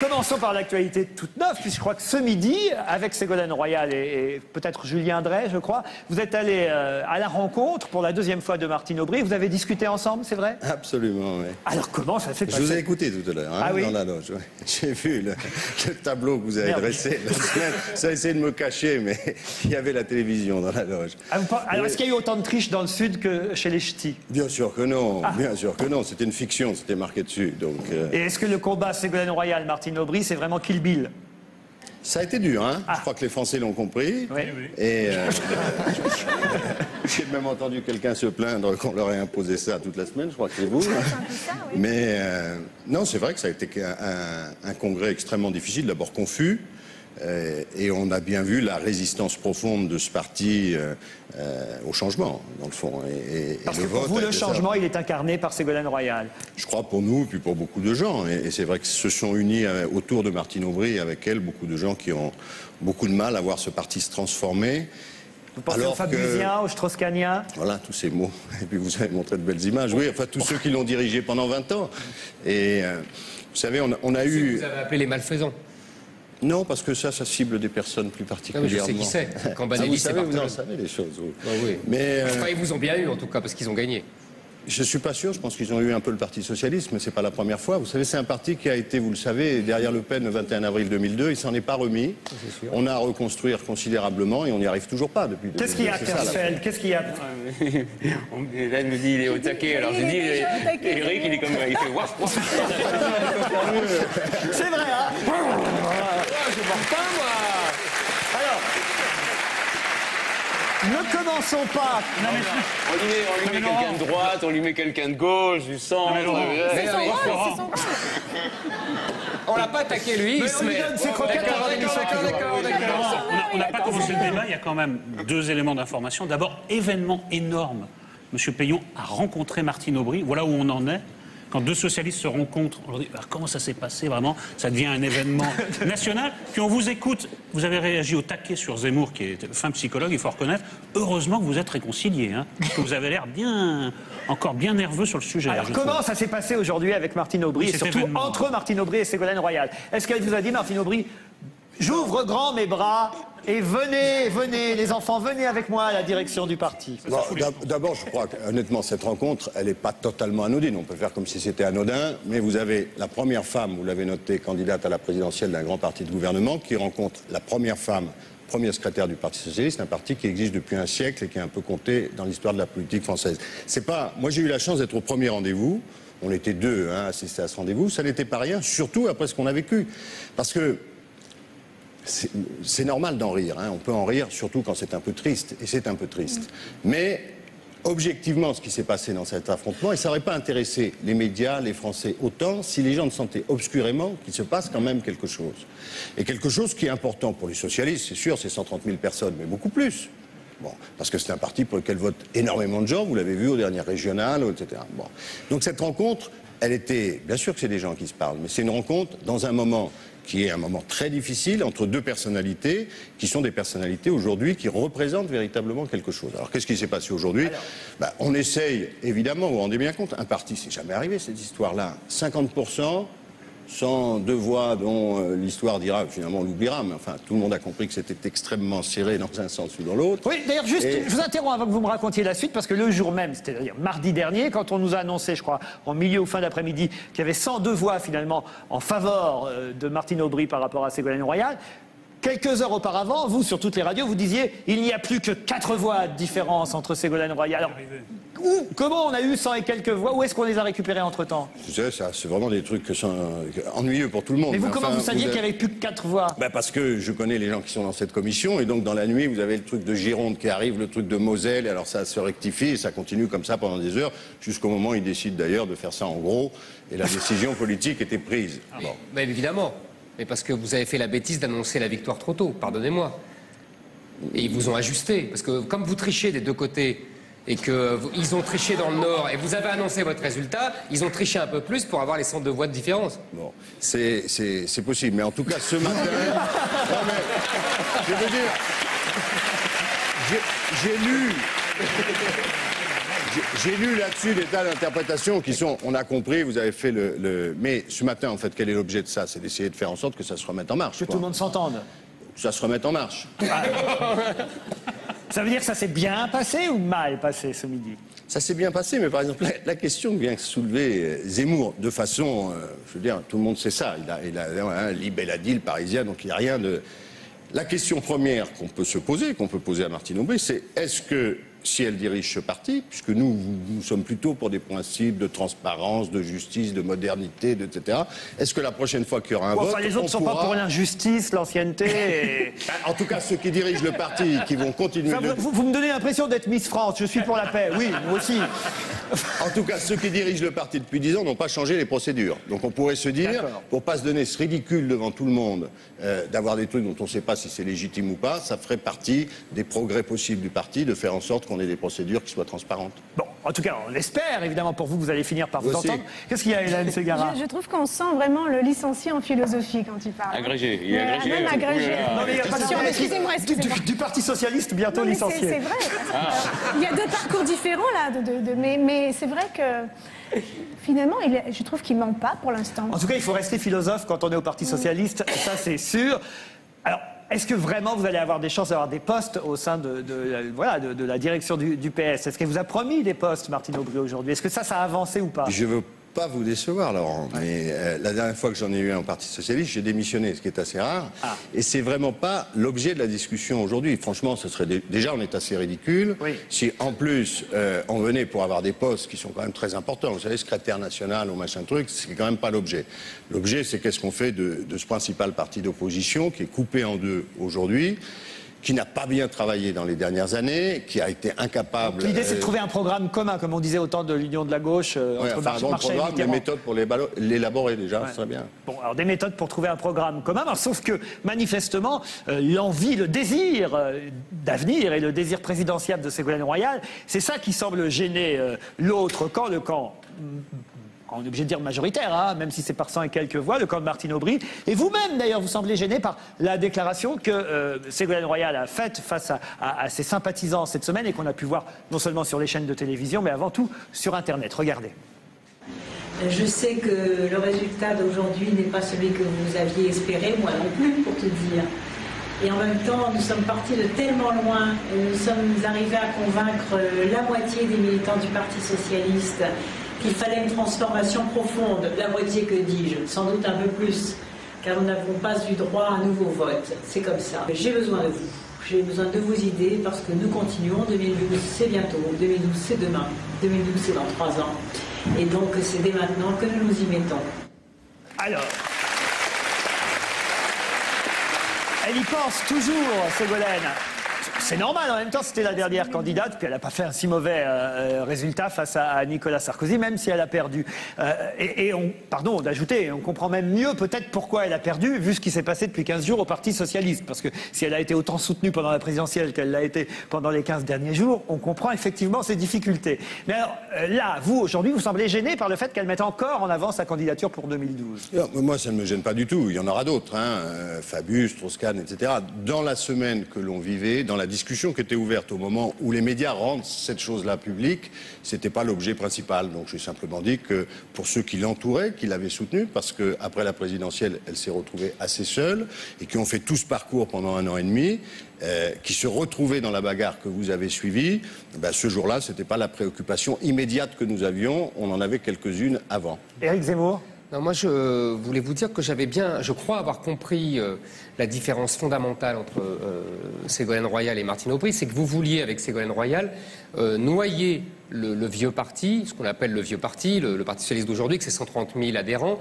Commençons par l'actualité toute neuve, puisque je crois que ce midi, avec Ségolène Royal et, et peut-être Julien Drey, je crois, vous êtes allé euh, à la rencontre pour la deuxième fois de Martine Aubry. Vous avez discuté ensemble, c'est vrai? Absolument, oui. Alors comment ça s'est Je passé? vous ai écouté tout à l'heure, hein, Ah oui dans la loge. ouais. J'ai vu le, le tableau que vous avez Merde. dressé. la semaine. Ça a essayé de me cacher, mais il y avait la télévision dans la loge. Ah, vous Alors est-ce qu'il y a eu autant de triches dans le Sud que chez les ch'tis? Bien sûr que non, bien sûr que non. C'était une fiction, c'était marqué dessus. Donc, euh, Et est-ce que le combat Ségolène Royal, Martine Aubry, c'est vraiment Kill Bill ça a été dur, hein. Ah. Je crois que les Français l'ont compris. Oui. Et euh, j'ai même entendu quelqu'un se plaindre qu'on leur ait imposé ça toute la semaine. Je crois que c'est vous. Mais euh, non, c'est vrai que ça a été un, un- un congrès extrêmement difficile, d'abord confus. Euh, et on a bien vu la résistance profonde de ce parti euh, euh, au changement, dans le fond. Et, et- et Parce le que pour vote vous, a le ça. changement, il est incarné par Ségolène Royal. Je crois pour nous, puis pour beaucoup de gens. Et, et c'est vrai que se sont unis autour de Martine Aubry, avec elle, beaucoup de gens qui ont beaucoup de mal à voir ce parti se transformer. Vous pensez Alors aux Fabusiens, aux Strauss-Kahniens? Voilà, tous ces mots. Et puis vous avez montré de belles images. Oui, enfin, tous ceux qui l'ont dirigé pendant 20 ans. Et euh, vous savez, on a, on a eu... Vous avez appelé les malfaisants. Non, parce que ça, ça cible des personnes plus particulièrement. je sais qui c'est. Quand Ah, Banelli, vous savez, vous en Barthelone. savez des choses. vous. Bah oui. Mais euh, Enfin, ils vous ont bien eu, en tout cas, parce qu'ils ont gagné. je suis pas sûr. Je pense qu'ils ont eu un peu le Parti socialiste, mais c'est pas la première fois. Vous savez, c'est un parti qui a été, vous le savez, derrière Le Pen le 21 avril 2002. Il s'en est pas remis. On a à reconstruire considérablement et on n'y arrive toujours pas depuis. Qu'est-ce qu'il y a, Kersfeld Qu'est-ce qu'il y a Là, il me dit il est au taquet. Alors au taquet. Eric, il est comme il fait waf waf. C'est vrai, hein Alors, ne commençons pas. On lui met, on lui met quelqu'un de droite, on lui met quelqu'un de gauche, du centre. Son rôle, c'est son. On l'a pas attaqué, lui. Mais il se on lui met- donne ses croquettes D'accord, avant d'accord, d'accord, On n'a pas commencé le débat, il y a quand même deux éléments d'information. D'abord, événement énorme. Monsieur Payon a rencontré Martine Aubry. Voilà où on en est. Quand deux socialistes se rencontrent, on leur dit alors, comment ça s'est passé vraiment? Ça devient un événement national. Puis on vous écoute. Vous avez réagi au taquet sur Zemmour, qui est fin psychologue, il faut reconnaître. Heureusement que vous êtes réconciliés. Hein, parce que vous avez l'air bien, encore bien nerveux sur le sujet. Alors, comment trouve. ça s'est passé aujourd'hui avec Martine Aubry Oui, et surtout événement. entre Martine Aubry et Ségolène Royal? Est-ce qu'elle vous a dit, Martine Aubry, j'ouvre grand mes bras et venez, venez, les enfants, venez avec moi à la direction du parti Bon, D'abord, je crois que, honnêtement, cette rencontre, elle n'est pas totalement anodine. On peut faire comme si c'était anodin, mais vous avez la première femme, vous l'avez noté, candidate à la présidentielle d'un grand parti de gouvernement, qui rencontre la première femme, premier secrétaire du Parti socialiste, un parti qui existe depuis un siècle et qui est un peu compté dans l'histoire de la politique française. C'est pas. Moi, j'ai eu la chance d'être au premier rendez-vous. On était deux hein, à assister à ce rendez-vous. Ça n'était pas rien, surtout après ce qu'on a vécu, parce que c'est normal d'en rire. hein. On peut en rire, surtout quand c'est un peu triste. Et c'est un peu triste. Mais objectivement, ce qui s'est passé dans cet affrontement, et ça n'aurait pas intéressé les médias, les Français autant, si les gens ne sentaient obscurément qu'il se passe quand même quelque chose. Et quelque chose qui est important pour les socialistes, c'est sûr, c'est 130 000 personnes, mais beaucoup plus. Bon, parce que c'est un parti pour lequel votent énormément de gens, vous l'avez vu aux dernières régionales, etc. Donc cette rencontre, elle était, bien sûr que c'est des gens qui se parlent, mais c'est une rencontre dans un moment qui est un moment très difficile entre deux personnalités qui sont des personnalités aujourd'hui qui représentent véritablement quelque chose. Alors qu'est-ce qui s'est passé aujourd'hui? Ben, On essaye, évidemment, vous vous rendez bien compte, un parti, c'est jamais arrivé cette histoire-là, 50%, sans deux voix dont euh, l'histoire dira, finalement on l'oubliera, mais enfin tout le monde a compris que c'était extrêmement serré dans un sens ou dans l'autre. Oui, d'ailleurs, juste, Et- je vous interromps avant que vous me racontiez la suite, parce que le jour même, c'est-à-dire mardi dernier, quand on nous a annoncé, je crois, en milieu ou fin d'après-midi, qu'il y avait 102 voix finalement en faveur euh, de Martine Aubry par rapport à Ségolène Royal, quelques heures auparavant, vous, sur toutes les radios, vous disiez il n'y a plus que 4 voix de différence entre Ségolène Royal. Alors, où, comment on a eu 100 et quelques voix? Où est-ce qu'on les a récupérées entre-temps? Vous savez, ça, c'est vraiment des trucs que sont, ennuyeux pour tout le monde. Mais vous, Mais comment enfin, vous saviez avez- qu'il n'y avait plus que 4 voix? Ben, parce que je connais les gens qui sont dans cette commission et donc dans la nuit vous avez le truc de Gironde qui arrive, le truc de Moselle et alors ça se rectifie et ça continue comme ça pendant des heures jusqu'au moment où ils décident d'ailleurs de faire ça en gros et la décision politique était prise. Bon. Mais évidemment. Mais parce que vous avez fait la bêtise d'annoncer la victoire trop tôt, pardonnez-moi. Et ils vous ont ajusté. Parce que comme vous trichez des deux côtés, et qu'ils ont triché dans le Nord, et vous avez annoncé votre résultat, ils ont triché un peu plus pour avoir les centres de voix de différence. Bon, c'est, possible, mais en tout cas ce matin. Non, mais, je veux dire, j'ai lu. J'ai lu là-dessus des tas d'interprétations qui sont, on a compris, vous avez fait le, le- Mais ce matin, en fait, quel est l'objet de ça? C'est d'essayer de faire en sorte que ça se remette en marche. Que quoi. tout le monde s'entende. Que ça se remette en marche. Ça veut dire que ça s'est bien passé ou mal passé ce midi? Ça s'est bien passé, mais par exemple, la, la question que vient soulever euh, Zemmour, de façon, euh, je veux dire, tout le monde sait ça, il a, il a hein, libellé la dit le parisien, donc il n'y a rien de... La question première qu'on peut se poser, qu'on peut poser à Martine Aubry, c'est est-ce que si elle dirige ce parti, puisque nous, nous sommes plutôt pour des principes de transparence, de justice, de modernité, de- etc., est-ce que la prochaine fois qu'il y aura un Ou vote, Enfin, les autres ne sont pas pour l'injustice, l'ancienneté. et- En tout cas, ceux qui dirigent le parti, qui vont continuer Enfin, de... vous, vous me donnez l'impression d'être Miss France. Je suis pour la paix. Oui, moi aussi. En tout cas, ceux qui dirigent le parti depuis 10 ans n'ont pas changé les procédures. Donc on pourrait se dire, pour pas se donner ce ridicule devant tout le monde, euh, d'avoir des trucs dont on ne sait pas si c'est légitime ou pas, ça ferait partie des progrès possibles du parti de faire en sorte qu'on ait des procédures qui soient transparentes. Bon, en tout cas, on l'espère, évidemment, pour vous, vous allez finir par vous, Vous entendre. Qu'est-ce qu'il y a, Hélène Ségara Je, je trouve qu'on sent vraiment le licencié en philosophie quand il parle. Agrégé, il est agrégé, Même euh, agrégé. oulala. Non, mais il y a pas de- Attention, excusez-moi, du, excusez-moi. du- du Parti Socialiste, bientôt Non, mais c'est licencié. c'est vrai. Euh, Il y a deux parcours différents là, de, de- de- mais, mais c'est vrai que finalement, il je trouve qu'il ment pas pour l'instant. En tout cas, il faut rester philosophe quand on est au Parti Socialiste, ça c'est sûr. Est-ce que vraiment vous allez avoir des chances d'avoir des postes au sein de, euh, voilà, de, la direction du, du PS Est-ce qu'elle vous a promis des postes, Martine Aubry, aujourd'hui? Est-ce que ça, ça a avancé ou pas? Pas vous décevoir, Laurent, mais euh, la dernière fois que j'en ai eu un au Parti Socialiste, j'ai démissionné, ce qui est assez rare. Ah. Et c'est vraiment pas l'objet de la discussion aujourd'hui. Franchement, ce serait dé- déjà, on est assez ridicule. Oui. Si en plus, euh, on venait pour avoir des postes qui sont quand même très importants, vous savez, secrétaire national ou machin truc, c'est quand même pas l'objet. L'objet, c'est qu'est-ce qu'on fait de, de ce principal parti d'opposition qui est coupé en deux aujourd'hui qui n'a pas bien travaillé dans les dernières années, qui a été incapable. L'idée, c'est de euh, trouver un programme commun, comme on disait au temps de l'Union de la gauche, euh, ouais, entre enfin, bon Marchais et programme, des méthodes pour l'élaborer déjà, Ouais. ce serait bien. Bon, alors des méthodes pour trouver un programme commun, alors, sauf que manifestement, euh, l'envie, le désir euh, d'avenir et le désir présidentiel de Ségolène Royal, c'est ça qui semble gêner l'autre camp, le camp. On est obligé de dire majoritaire, hein, même si c'est par cent et quelques voix, le camp de Martine Aubry. Et vous-même, d'ailleurs, vous semblez gêné par la déclaration que euh, Ségolène Royal a faite face à, ses sympathisants cette semaine et qu'on a pu voir non seulement sur les chaînes de télévision, mais avant tout sur Internet. Regardez. Je sais que le résultat d'aujourd'hui n'est pas celui que vous aviez espéré, moi non plus, pour te dire. Et en même temps, nous sommes partis de tellement loin, nous sommes arrivés à convaincre euh, la moitié des militants du Parti socialiste qu'il fallait une transformation profonde. La moitié, que dis-je Sans doute un peu plus, car nous n'avons pas eu droit à un nouveau vote. C'est comme ça. J'ai besoin de vous. J'ai besoin de vos idées parce que nous continuons. 2012, c'est bientôt. 2012, c'est demain. 2012, c'est dans trois ans. Et donc, c'est dès maintenant que nous nous y mettons. Alors. Elle y pense toujours, Ségolène. C'est normal, en même temps, c'était la dernière candidate, puis elle n'a pas fait un si mauvais euh, euh, résultat face à, Nicolas Sarkozy, même si elle a perdu. Euh, et, et on, pardon, d'ajouter, on comprend même mieux peut-être pourquoi elle a perdu, vu ce qui s'est passé depuis 15 jours au Parti Socialiste. Parce que si elle a été autant soutenue pendant la présidentielle qu'elle l'a été pendant les 15 derniers jours, on comprend effectivement ses difficultés. Mais alors, euh, là, vous, aujourd'hui, vous semblez gêné par le fait qu'elle mette encore en avant sa candidature pour 2012. Non, mais moi, ça ne me gêne pas du tout. Il y en aura d'autres, hein. Fabius, Strauss-Kahn, etc. Dans la semaine que l'on vivait, dans la discussion qui était ouverte au moment où les médias rendent cette chose-là publique, c'était pas l'objet principal. Donc, j'ai simplement dit que pour ceux qui l'entouraient, qui l'avaient soutenue, parce que après la présidentielle, elle s'est retrouvée assez seule et qui ont fait tout ce parcours pendant un an et demi. euh, qui se retrouvaient dans la bagarre que vous avez suivie, ben, ce jour-là, ce n'était pas la préoccupation immédiate que nous avions, on en avait quelques-unes avant. Éric Zemmour Non, moi, je voulais vous dire que j'avais bien, je crois avoir compris euh, la différence fondamentale entre euh, Ségolène Royal et Martine Aubry, c'est que vous vouliez, avec Ségolène Royal, euh, noyer le, vieux parti, ce qu'on appelle le vieux parti, le, Parti socialiste d'aujourd'hui, que c'est 130 000 adhérents,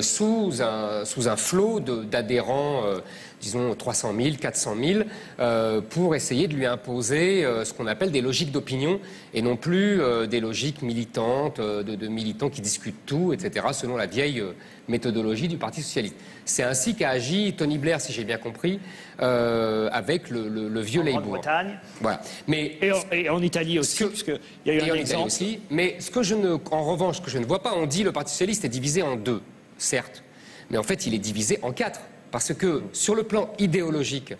sous, un, sous un flot d'adhérents, disons 300 000, 400 000, euh, pour essayer de lui imposer euh, ce qu'on appelle des logiques d'opinion et non plus euh, des logiques militantes, euh, de, de militants qui discutent tout, etc., selon la vieille méthodologie du Parti socialiste. C'est ainsi qu'a agi Tony Blair, si j'ai bien compris, euh, avec le, le- le vieux en Labour. Grande-Bretagne. Voilà. Mais Et en, et en Italie aussi, que- puisqu'il y a eu et un en Italie exemple. aussi. Mais ce que je ne, en revanche, ce que je ne vois pas, on dit le Parti socialiste est divisé en deux, certes, mais en fait, il est divisé en quatre, parce que sur le plan idéologique,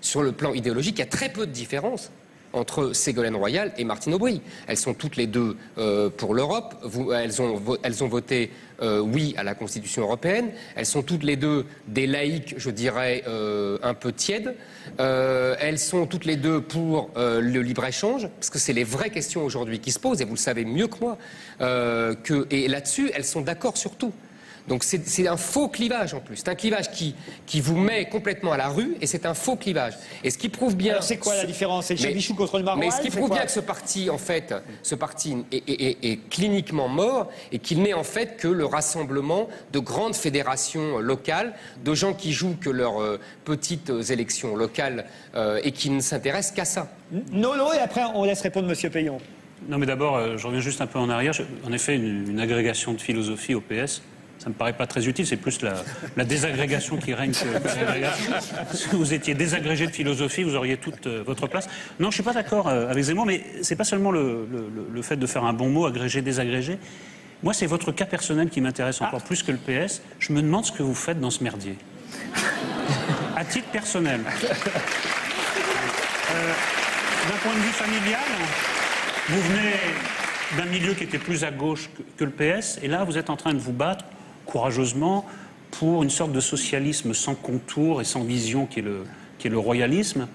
sur le plan idéologique, il y a très peu de différence entre Ségolène Royal et Martine Aubry. Elles sont toutes les deux euh, pour l'Europe. Elles ont, voté euh, oui à la Constitution européenne. Elles sont toutes les deux des laïcs, je dirais, euh, un peu tièdes. Elles sont toutes les deux pour le libre-échange, parce que c'est les vraies questions aujourd'hui qui se posent, et vous le savez mieux que moi. et là-dessus, elles sont d'accord sur tout. Donc c'est un faux clivage en plus. C'est un clivage qui, qui vous met complètement à la rue et c'est un faux clivage. Et ce qui prouve bien. Alors, c'est quoi la ce- différence? C'est Chabichou contre le Maroilles Mais ce qui prouve bien que ce parti, en fait, ce parti est, est- est- est cliniquement mort et qu'il n'est en fait que le rassemblement de grandes fédérations locales, de gens qui jouent que leurs euh, petites élections locales euh, et qui ne s'intéressent qu'à ça. Nolo, et après, on laisse répondre Monsieur Payon. Non, mais d'abord, euh, je reviens juste un peu en arrière. Je- en effet, une, une agrégation de philosophie au PS, ça me paraît pas très utile. C'est plus la, la désagrégation qui règne que. Si vous étiez désagrégé de philosophie, vous auriez toute euh, votre place. Non, je suis pas d'accord euh, avec Zemmour, mais c'est pas seulement le, le- le- le fait de faire un bon mot, agrégé, désagrégé. Moi, c'est votre cas personnel qui m'intéresse encore plus que le PS. Je me demande ce que vous faites dans ce merdier. À titre personnel. Euh, D'un point de vue familial, vous venez d'un milieu qui était plus à gauche que, que le PS, et là, vous êtes en train de vous battre courageusement pour une sorte de socialisme sans contour et sans vision qui est le, qui est le royalisme.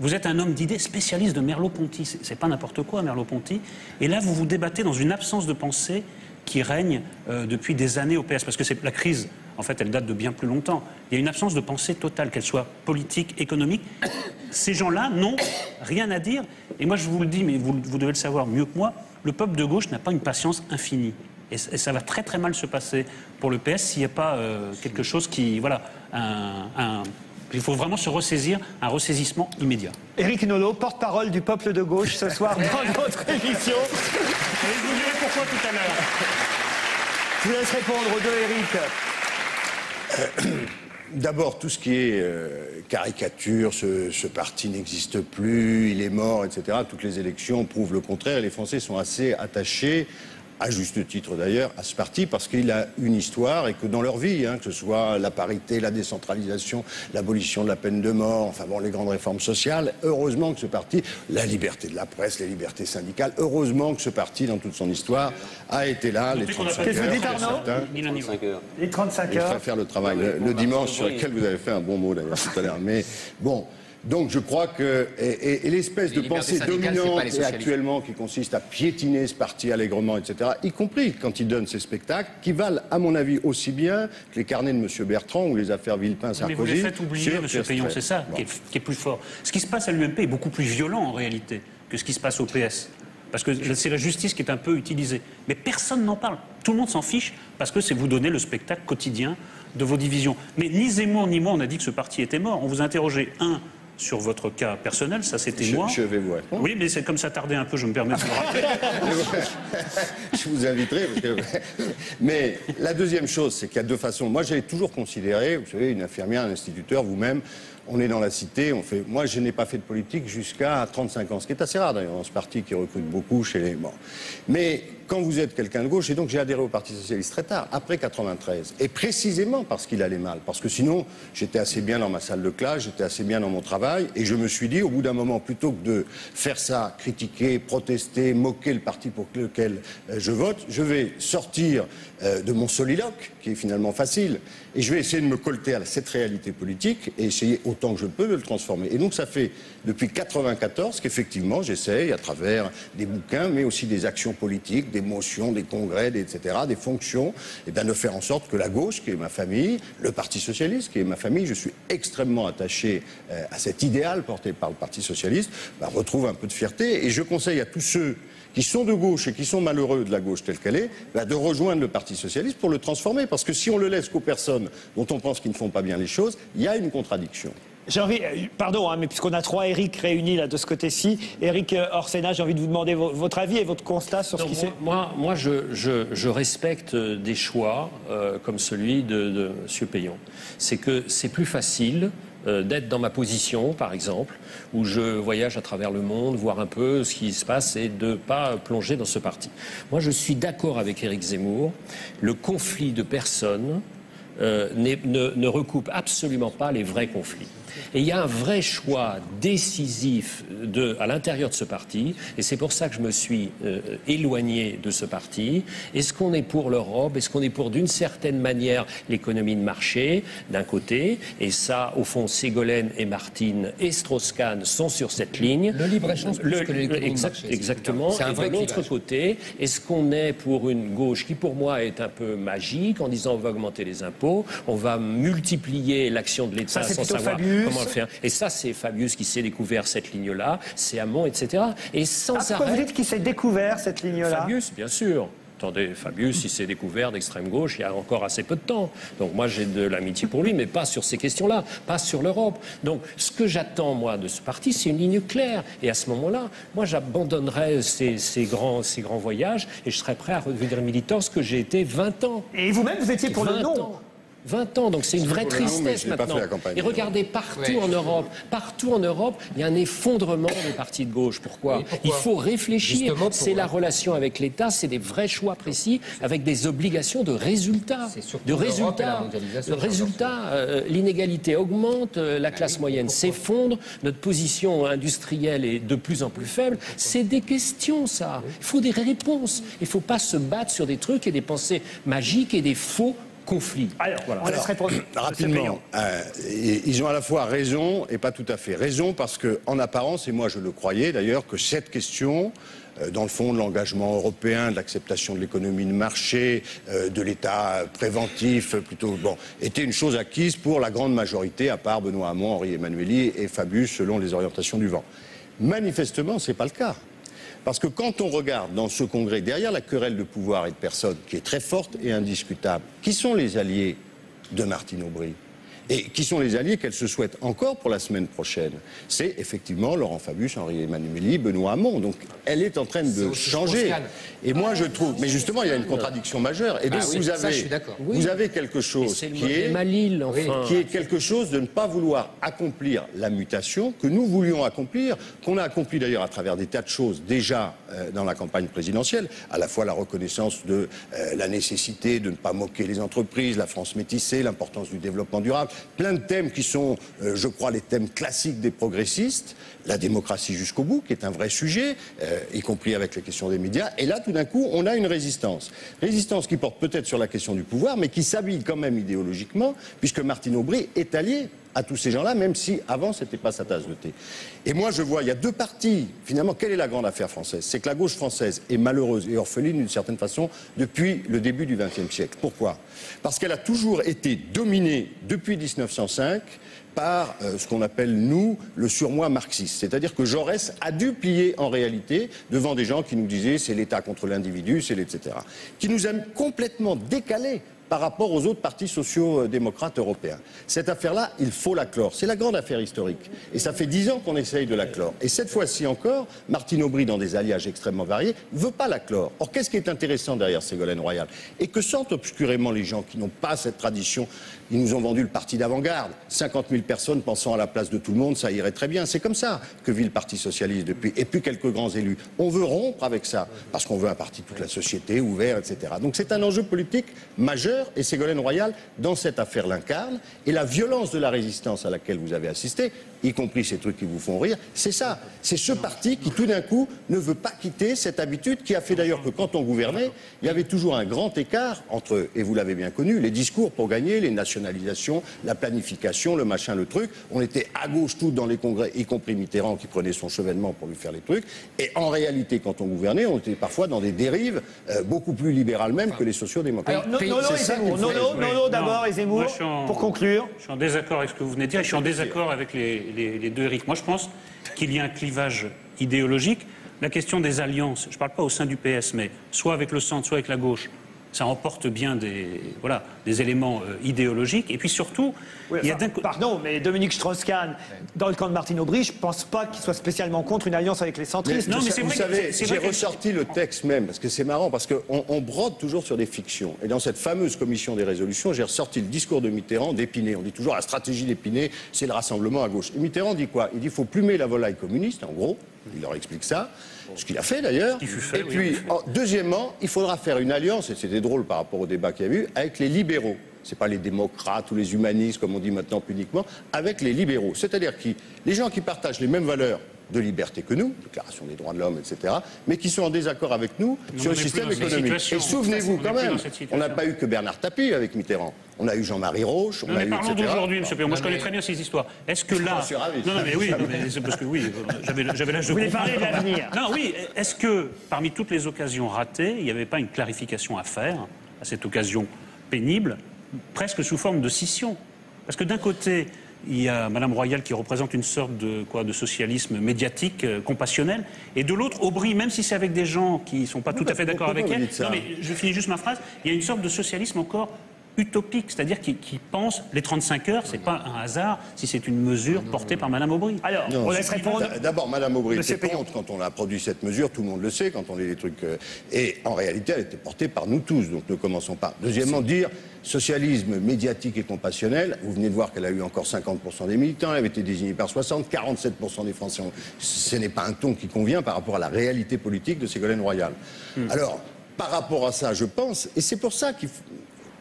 Vous êtes un homme d'idées spécialiste de Merleau-Ponty. C'est pas n'importe quoi, Merleau-Ponty. Et là, vous vous débattez dans une absence de pensée qui règne euh, depuis des années au PS. Parce que la crise, en fait, elle date de bien plus longtemps. Il y a une absence de pensée totale, qu'elle soit politique, économique. Ces gens-là n'ont rien à dire. Et moi, je vous le dis, mais vous, vous devez le savoir mieux que moi, le peuple de gauche n'a pas une patience infinie. Et, ça va très très mal se passer pour le PS s'il n'y a pas euh, quelque chose qui. Voilà, un- un- il faut vraiment se ressaisir, un ressaisissement immédiat. Éric Nolot, porte-parole du peuple de gauche ce soir dans notre émission. Et vous dirai pourquoi tout à l'heure. Je vous laisse répondre aux deux, Éric. D'abord, tout ce qui est euh, caricature, ce, ce parti n'existe plus, il est mort, etc. Toutes les élections prouvent le contraire. et Les Français sont assez attachés, à juste titre d'ailleurs, à ce parti parce qu'il a une histoire et que dans leur vie, hein, que ce soit la parité, la décentralisation, l'abolition de la peine de mort, enfin bon, les grandes réformes sociales, heureusement que ce parti, la liberté de la presse, les libertés syndicales, heureusement que ce parti, dans toute son histoire, a été là. Les Notez qu'on a 35 pas Qu'est-ce que vous heures, l'autre. 35 heures. Les 35 Et je heures. préfère le travail le, bon, le bah, dimanche c'est sur vrai. lequel vous avez fait un bon mot d'ailleurs tout à l'heure. Mais bon, donc je crois que et, et- et l'espèce Les de pensée dominante et actuellement qui consiste à piétiner ce parti allègrement, etc., y compris quand il donne ses spectacles, qui valent à mon avis aussi bien que les carnets de M. Bertrand ou les affaires Villepin-Sarkozy. Mais vous les faites oublier, M. Payon, c'est ça Bon. qui, est, qui est plus fort. Ce qui se passe à l'UMP est beaucoup plus violent en réalité que ce qui se passe au PS. Parce que c'est la justice qui est un peu utilisée. Mais personne n'en parle. Tout le monde s'en fiche parce que c'est vous donner le spectacle quotidien de vos divisions. Mais ni Zemmour ni moi, on a dit que ce parti était mort. On vous a interrogé, un, sur votre cas personnel, ça c'était moi. je vais vous répondre. Oui, mais c'est comme ça tardait un peu, je me permets de vous le rappeler. je vous inviterai. Parce que... Mais la deuxième chose, c'est qu'il y a deux façons. Moi, j'ai toujours considéré, vous savez, une infirmière, un instituteur, vous-même, on est dans la cité, on fait. Moi, je n'ai pas fait de politique jusqu'à 35 ans, ce qui est assez rare d'ailleurs dans ce parti qui recrute beaucoup chez les morts. Mais quand vous êtes quelqu'un de gauche, et donc j'ai adhéré au Parti socialiste très tard, après 93, et précisément parce qu'il allait mal, parce que sinon j'étais assez bien dans ma salle de classe, j'étais assez bien dans mon travail, et je me suis dit, au bout d'un moment, plutôt que de faire ça, critiquer, protester, moquer le parti pour lequel euh, je vote, je vais sortir euh, de mon soliloque, qui est finalement facile, et je vais essayer de me colter à cette réalité politique et essayer autant que je peux de le transformer. Et donc ça fait depuis 94 qu'effectivement j'essaye, à travers des bouquins, mais aussi des actions politiques, des motions, des congrès, des- etc., des fonctions, et bien de faire en sorte que la gauche, qui est ma famille, le Parti socialiste, qui est ma famille, je suis extrêmement attaché euh, à cet idéal porté par le Parti socialiste, ben, retrouve un peu de fierté. Et je conseille à tous ceux qui sont de gauche et qui sont malheureux de la gauche telle qu'elle est, bah, de rejoindre le Parti socialiste pour le transformer. Parce que si on le laisse qu'aux personnes dont on pense qu'ils ne font pas bien les choses, il y a une contradiction. J'ai envie, euh, pardon, hein, mais puisqu'on a trois Eric réunis là de ce côté-ci, Eric euh, Orsena, j'ai envie de vous demander vo- votre avis et votre constat sur ce qui s'est. moi, moi, moi, je, je- je respecte euh, des choix euh, comme celui de, de M. Payon. C'est que c'est plus facile euh, d'être dans ma position, par exemple, où je voyage à travers le monde, voir un peu ce qui se passe et de ne pas plonger dans ce parti. Moi, je suis d'accord avec Éric Zemmour. Le conflit de personnes euh, ne recoupe absolument pas les vrais conflits. Et il y a un vrai choix décisif de, à l'intérieur de ce parti, et c'est pour ça que je me suis euh, éloigné de ce parti. Est-ce qu'on est pour l'Europe? Est-ce qu'on est pour, d'une certaine manière, l'économie de marché, d'un côté? Et ça, au fond, Ségolène et Martine et Strauss-Kahn sont sur cette ligne. Le libre-échange plus Le- que l'économie de marché, Exactement. C'est un et vrai de l'autre côté, est-ce qu'on est pour une gauche qui, pour moi, est un peu magique en disant on va augmenter les impôts, on va multiplier l'action de l'État sans savoir Fabius. comment le faire Et ça, c'est Fabius qui s'est découvert cette ligne-là, c'est Hamon, etc. Et sans Ah, pourquoi vous arrêt. dites qu'il s'est découvert cette ligne-là Fabius, bien sûr. Attendez, Fabius, il s'est découvert d'extrême gauche il y a encore assez peu de temps. Donc moi, j'ai de l'amitié pour lui, mais pas sur ces questions-là, pas sur l'Europe. Donc ce que j'attends, moi, de ce parti, c'est une ligne claire. Et à ce moment-là, moi, j'abandonnerai ces, ces grands, ces grands voyages et je serai prêt à redevenir militant, ce que j'ai été 20 ans. Et vous-même, vous étiez pour le 20 non. ans. 20 ans, donc c'est une vraie tristesse maintenant. campagne. Et regardez partout en Europe, partout en Europe, il y a un effondrement des partis de gauche. Pourquoi, Oui, pourquoi Il faut réfléchir. C'est la relation avec l'État, c'est des vrais choix précis avec des obligations de résultats. De résultats. De résultats. euh, L'inégalité augmente, euh, Ah la classe moyenne s'effondre, notre position industrielle est de plus en plus faible. C'est des questions, ça. Il faut des réponses. Il ne faut pas se battre sur des trucs et des pensées magiques et des faux Alors, on laisse répondre. Monsieur Rapidement, euh, ils ont à la fois raison et pas tout à fait. Raison parce que, en apparence, et moi je le croyais d'ailleurs, que cette question, euh, dans le fond de l'engagement européen, de l'acceptation de l'économie de marché, euh, de l'État préventif, plutôt, bon, était une chose acquise pour la grande majorité, à part Benoît Hamon, Henri Emmanueli et Fabius, selon les orientations du vent. Manifestement, c'est pas le cas. Parce que quand on regarde dans ce congrès, derrière la querelle de pouvoir et de personnes, qui est très forte et indiscutable, qui sont les alliés de Martine Aubry? Et qui sont les alliés qu'elle se souhaite encore pour la semaine prochaine? C'est effectivement Laurent Fabius, Henri Emmanueli, Benoît Hamon. Donc elle est en train de changer. Et moi je trouve, mais justement il y a une contradiction majeure. Et donc Ah oui, vous, ça, avez, je suis d'accord. vous avez quelque chose est enfin. qui est quelque chose de ne pas vouloir accomplir la mutation que nous voulions accomplir, qu'on a accompli d'ailleurs à travers des tas de choses déjà euh, dans la campagne présidentielle, à la fois la reconnaissance de euh, la nécessité de ne pas moquer les entreprises, la France métissée, l'importance du développement durable, plein de thèmes qui sont, euh, je crois, les thèmes classiques des progressistes, la démocratie jusqu'au bout, qui est un vrai sujet, euh, y compris avec les questions des médias, et là tout d'un coup on a une résistance. Résistance qui porte peut-être sur la question du pouvoir, mais qui s'habille quand même idéologiquement, puisque Martine Aubry est alliée à tous ces gens-là, même si avant c'était pas sa tasse de thé. Et moi je vois, il y a deux partis. Finalement, quelle est la grande affaire française? C'est que la gauche française est malheureuse et orpheline d'une certaine façon depuis le début du XXe siècle. Pourquoi? Parce qu'elle a toujours été dominée depuis 1905 par euh, ce qu'on appelle, nous, le surmoi marxiste. C'est-à-dire que Jaurès a dû plier en réalité devant des gens qui nous disaient c'est l'État contre l'individu, c'est etc. Qui nous a complètement décalés par rapport aux autres partis sociaux-démocrates européens. Cette affaire-là, il faut la clore. C'est la grande affaire historique. Et ça fait dix ans qu'on essaye de la clore. Et cette fois-ci encore, Martine Aubry, dans des alliages extrêmement variés, ne veut pas la clore. Or, qu'est-ce qui est intéressant derrière Ségolène Royal? Et que sentent obscurément les gens qui n'ont pas cette tradition Ils nous ont vendu le parti d'avant-garde. 50 000 personnes pensant à la place de tout le monde, ça irait très bien. C'est comme ça que vit le Parti Socialiste depuis. Et puis quelques grands élus. On veut rompre avec ça, parce qu'on veut un parti de toute la société, ouvert, etc. Donc c'est un enjeu politique majeur, et Ségolène Royal, dans cette affaire, l'incarne. Et la violence de la résistance à laquelle vous avez assisté, y compris ces trucs qui vous font rire, c'est ça. C'est ce parti qui, tout d'un coup, ne veut pas quitter cette habitude qui a fait d'ailleurs que quand on gouvernait, il y avait toujours un grand écart entre, et vous l'avez bien connu, les discours pour gagner, les nationalisations, la planification, le machin, le truc. On était à gauche tous dans les congrès, y compris Mitterrand qui prenait son chevènement pour lui faire les trucs. Et en réalité, quand on gouvernait, on était parfois dans des dérives euh, beaucoup plus libérales même que les sociaux-démocrates. Alors, no- pays, Nono c'est et ça Zemmour. qu'il faut Nono, Oui, Nono d'abord non. et Zemmour, pour conclure. Je suis en désaccord avec ce que vous venez de dire et je suis en désaccord avec les, les- deux Eric. Moi, je pense qu'il y a un clivage idéologique. La question des alliances, je ne parle pas au sein du PS, mais soit avec le centre, soit avec la gauche, ça emporte bien des, voilà, des éléments euh, idéologiques. Et puis surtout, Oui, il y a enfin, pardon, mais Dominique Strauss-Kahn, dans le camp de Martine Aubry, je ne pense pas qu'il soit spécialement contre une alliance avec les centristes. Non, mais c'est vous vrai savez, j'ai ressorti le texte même, parce que c'est marrant, parce qu'on on brode toujours sur des fictions. Et dans cette fameuse commission des résolutions, j'ai ressorti le discours de Mitterrand d'Épinay. On dit toujours la stratégie d'Épinay, c'est le rassemblement à gauche. Et Mitterrand dit quoi? Il dit qu'il faut plumer la volaille communiste, en gros. Il leur explique ça, ce qu'il a fait d'ailleurs. et puis, en deuxièmement, il faudra faire une alliance, et c'était drôle par rapport au débat qu'il y a eu, avec les libéraux. c'est pas les démocrates ou les humanistes, comme on dit maintenant publiquement, avec les libéraux. C'est-à-dire qui, les gens qui partagent les mêmes valeurs de liberté que nous, Déclaration des droits de l'homme, etc., mais qui sont en désaccord avec nous Non, sur le système économique. situation. Et souvenez-vous quand même, on n'a pas eu que Bernard Tapie avec Mitterrand. On a eu Jean-Marie Roche, on Non, a mais eu parlons d'aujourd'hui, M. Péon. Moi, je connais mais- très bien ces histoires. Est-ce que là. Je suis ravi. Non, non, mais oui, non, mais c'est parce que oui, j'avais l'âge de Vous voulez parler de l'avenir Non, oui. Est-ce que parmi toutes les occasions ratées, il n'y avait pas une clarification à faire à cette occasion pénible, presque sous forme de scission? Parce que d'un côté, il y a Madame Royal qui représente une sorte de, quoi, de socialisme médiatique, euh, compassionnel, et de l'autre, Aubry, même si c'est avec des gens qui ne sont pas tout à fait d'accord avec elle. Non, mais je finis juste ma phrase. Il y a une sorte de socialisme encore utopique, c'est-à-dire qui, qui pense les 35 heures, c'est pas un hasard si c'est une mesure portée par Madame Aubry. Alors, Non, on laisse répondre. D'a- D'abord, Madame Aubry était contre quand on a produit cette mesure, tout le monde le sait, quand on lit des trucs. euh, et en réalité, elle était portée par nous tous, donc ne commençons pas. Deuxièmement, dire socialisme médiatique et compassionnel, vous venez de voir qu'elle a eu encore 50% des militants, elle avait été désignée par 60, 47% des Français. Ce n'est pas un ton qui convient par rapport à la réalité politique de Ségolène Royal. Alors, par rapport à ça, je pense, et c'est pour ça qu'il faut.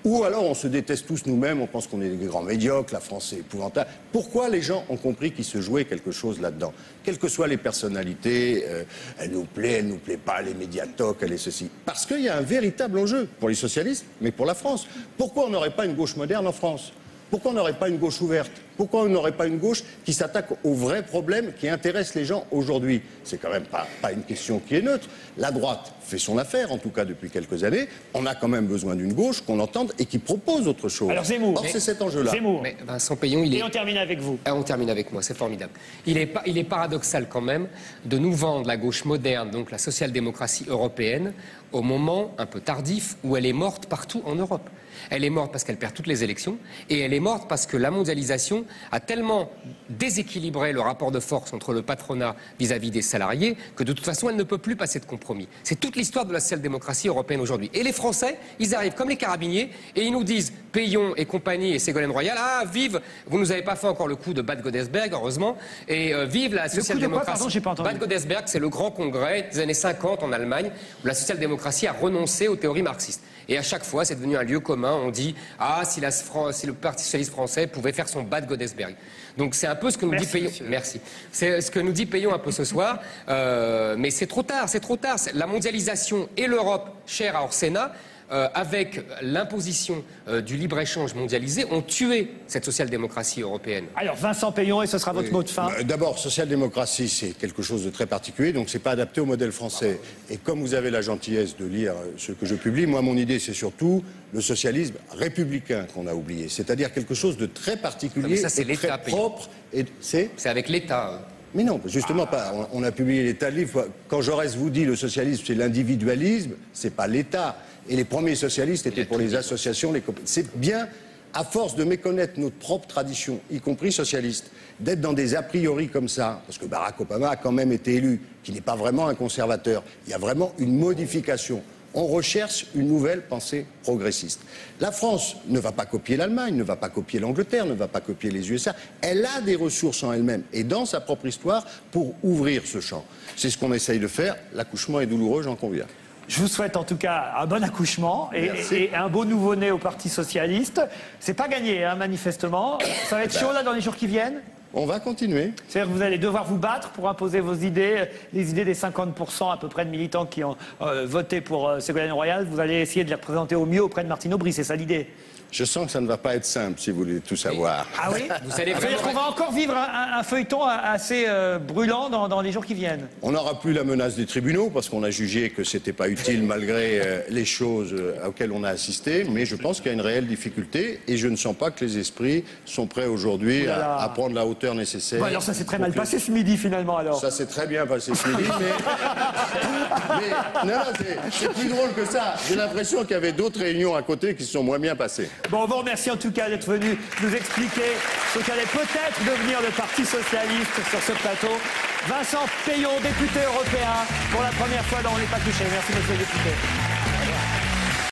Ou alors on se déteste tous nous-mêmes, on pense qu'on est des grands médiocres, la France est épouvantable. Pourquoi les gens ont compris qu'il se jouait quelque chose là-dedans? Quelles que soient les personnalités, euh, elle nous plaît, elle nous plaît pas, les médiatoques, elle est ceci. Parce qu'il y a un véritable enjeu pour les socialistes, mais pour la France. Pourquoi on n'aurait pas une gauche moderne en France? Pourquoi on n'aurait pas une gauche ouverte? Pourquoi on n'aurait pas une gauche qui s'attaque aux vrais problèmes qui intéressent les gens aujourd'hui? C'est quand même pas, pas une question qui est neutre. La droite fait son affaire, en tout cas depuis quelques années. On a quand même besoin d'une gauche qu'on entende et qui propose autre chose. Alors, Zemmour. Or, c'est cet enjeu-là. Zemmour. Mais Vincent Payon, il est. Et on termine avec vous. Ah, on termine avec moi, c'est formidable. Il est, il est paradoxal quand même de nous vendre la gauche moderne, donc la social-démocratie européenne, au moment un peu tardif où elle est morte partout en Europe. Elle est morte parce qu'elle perd toutes les élections et elle est morte parce que la mondialisation a tellement déséquilibré le rapport de force entre le patronat vis-à-vis des salariés que de toute façon elle ne peut plus passer de compromis. C'est toute l'histoire de la social-démocratie européenne aujourd'hui. Et les Français, ils arrivent comme les carabiniers et ils nous disent Payon et compagnie et Ségolène Royal, ah vive, vous nous avez pas fait encore le coup de Bad Godesberg, heureusement, et euh, vive la social-démocratie. Bad Godesberg, c'est le grand congrès des années 50 en Allemagne où la social-démocratie a renoncé aux théories marxistes. Et à chaque fois, c'est devenu un lieu commun. On dit ah si, la Fran- si le Parti socialiste français pouvait faire son Bad Godesberg. Donc c'est un peu ce que nous Merci, dit Payon. monsieur. Merci. C'est ce que nous dit Payon un peu ce soir. Euh, mais c'est trop tard, c'est trop tard. La mondialisation et l'Europe, chère à Orsena, euh, avec l'imposition euh, du libre-échange mondialisé, ont tué cette social-démocratie européenne. Alors, Vincent Payon, et ce sera votre mot de fin. Euh, D'abord, social-démocratie, c'est quelque chose de très particulier, donc c'est pas adapté au modèle français. Et comme vous avez la gentillesse de lire euh, ce que je publie, moi, mon idée, c'est surtout le socialisme républicain qu'on a oublié. C'est-à-dire quelque chose de très mais particulier ça, c'est et l'État, très propre. Et c'est C'est avec l'État. Mais non, justement pas. On, a publié de livres. Quand Jaurès vous dit le socialisme, c'est l'individualisme, c'est pas l'État. Et les premiers socialistes étaient pour les associations, les C'est bien, à force de méconnaître notre propre tradition, y compris socialiste, d'être dans des a priori comme ça, parce que Barack Obama a quand même été élu, qui n'est pas vraiment un conservateur. Il y a vraiment une modification. On recherche une nouvelle pensée progressiste. La France ne va pas copier l'Allemagne, ne va pas copier l'Angleterre, ne va pas copier les USA. Elle a des ressources en elle-même et dans sa propre histoire pour ouvrir ce champ. C'est ce qu'on essaye de faire. L'accouchement est douloureux, j'en conviens. Je vous souhaite en tout cas un bon accouchement et, et un beau nouveau-né au Parti Socialiste. C'est pas gagné, hein, manifestement. Ça va être chaud là dans les jours qui viennent? On va continuer. C'est-à-dire que vous allez devoir vous battre pour imposer vos idées, les idées des 50% à peu près de militants qui ont euh, voté pour euh, Ségolène Royal. Vous allez essayer de les représenter au mieux auprès de Martine Aubry, c'est ça l'idée? Je sens que ça ne va pas être simple, si vous voulez tout savoir. Ah oui? Vous allez C'est-à-dire vraiment- qu'on va encore vivre un, feuilleton assez euh, brûlant dans, dans les jours qui viennent. On n'aura plus la menace des tribunaux parce qu'on a jugé que c'était pas utile malgré euh, les choses auxquelles on a assisté. Mais je pense qu'il y a une réelle difficulté et je ne sens pas que les esprits sont prêts aujourd'hui à prendre la hauteur nécessaire. Bon, alors ça s'est très mal que- passé ce midi finalement alors. Ça s'est très bien passé ce midi, mais, mais non, non, c'est- plus drôle que ça. J'ai l'impression qu'il y avait d'autres réunions à côté qui se sont moins bien passées. Bon, on vous remercie en tout cas d'être venu nous expliquer ce qu'allait peut-être devenir le Parti Socialiste sur ce plateau. Vincent Payon, député européen, pour la première fois dans On n'est pas touché. Merci, monsieur le député.